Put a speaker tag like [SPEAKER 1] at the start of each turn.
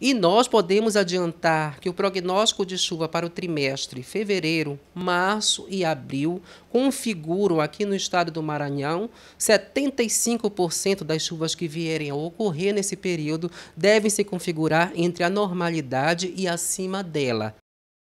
[SPEAKER 1] E nós podemos adiantar que o prognóstico de chuva para o trimestre fevereiro, março e abril configuram aqui no estado do Maranhão 75% das chuvas que vierem a ocorrer nesse período devem se configurar entre a normalidade e acima dela.